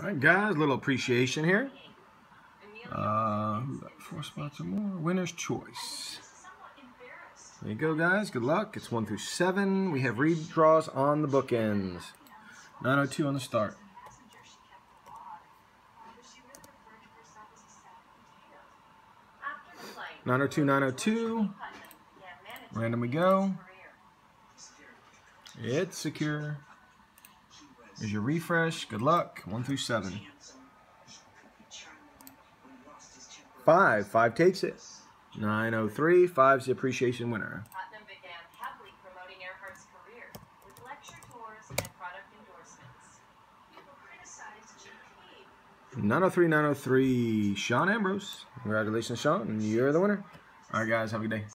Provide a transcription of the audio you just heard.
All right, guys, little appreciation here. Uh, four spots or more. Winner's choice. There you go, guys. Good luck. It's one through seven. We have redraws on the bookends. 902 on the start. Nine oh two, nine oh two. Random we go. It's secure. There's your refresh. Good luck. One through seven. Five. Five takes it. 903. Five's the appreciation winner. Putnam began heavily promoting Earhart's career with lecture tours and product endorsements. People criticized GP. 903, 903. Sean Ambrose. Congratulations, Sean. And you're the winner. All right, guys. Have a good day.